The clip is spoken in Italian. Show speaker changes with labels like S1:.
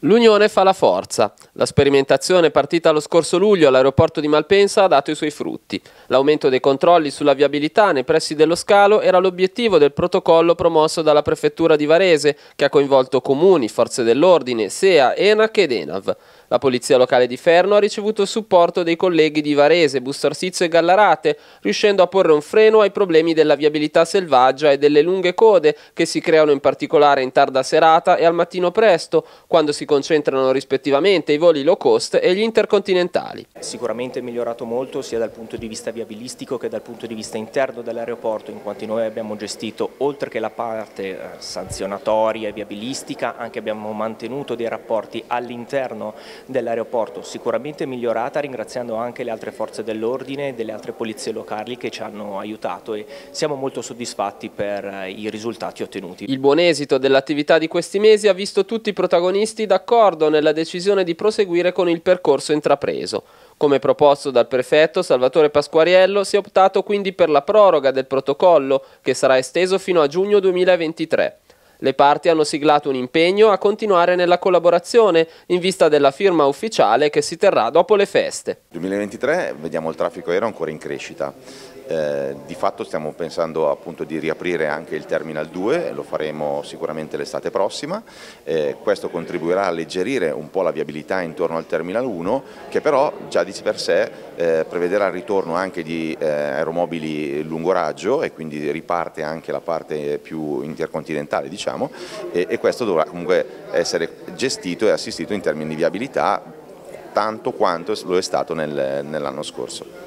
S1: L'unione fa la forza. La sperimentazione partita lo scorso luglio all'aeroporto di Malpensa ha dato i suoi frutti. L'aumento dei controlli sulla viabilità nei pressi dello scalo era l'obiettivo del protocollo promosso dalla prefettura di Varese, che ha coinvolto comuni, forze dell'ordine, SEA, ENAC ed ENAV. La polizia locale di Ferno ha ricevuto il supporto dei colleghi di Varese, Bustorsizio e Gallarate, riuscendo a porre un freno ai problemi della viabilità selvaggia e delle lunghe code che si creano in particolare in tarda serata e al mattino presto, quando si concentrano rispettivamente i voli low cost e gli intercontinentali.
S2: Sicuramente è migliorato molto sia dal punto di vista viabilistico che dal punto di vista interno dell'aeroporto, in quanto noi abbiamo gestito, oltre che la parte eh, sanzionatoria e viabilistica, anche abbiamo mantenuto dei rapporti all'interno dell'aeroporto, sicuramente migliorata ringraziando anche le altre forze dell'ordine e delle altre polizie locali che ci hanno aiutato e siamo molto soddisfatti per eh, i risultati ottenuti.
S1: Il buon esito dell'attività di questi mesi ha visto tutti i protagonisti da d'accordo nella decisione di proseguire con il percorso intrapreso. Come proposto dal prefetto Salvatore Pasquariello, si è optato quindi per la proroga del protocollo, che sarà esteso fino a giugno 2023. Le parti hanno siglato un impegno a continuare nella collaborazione in vista della firma ufficiale che si terrà dopo le feste.
S3: 2023 vediamo il traffico aereo ancora in crescita. Eh, di fatto stiamo pensando appunto di riaprire anche il Terminal 2, lo faremo sicuramente l'estate prossima, eh, questo contribuirà a alleggerire un po' la viabilità intorno al Terminal 1 che però già di per sé eh, prevederà il ritorno anche di eh, aeromobili lungo raggio e quindi riparte anche la parte più intercontinentale diciamo e, e questo dovrà comunque essere gestito e assistito in termini di viabilità tanto quanto lo è stato nel, nell'anno scorso.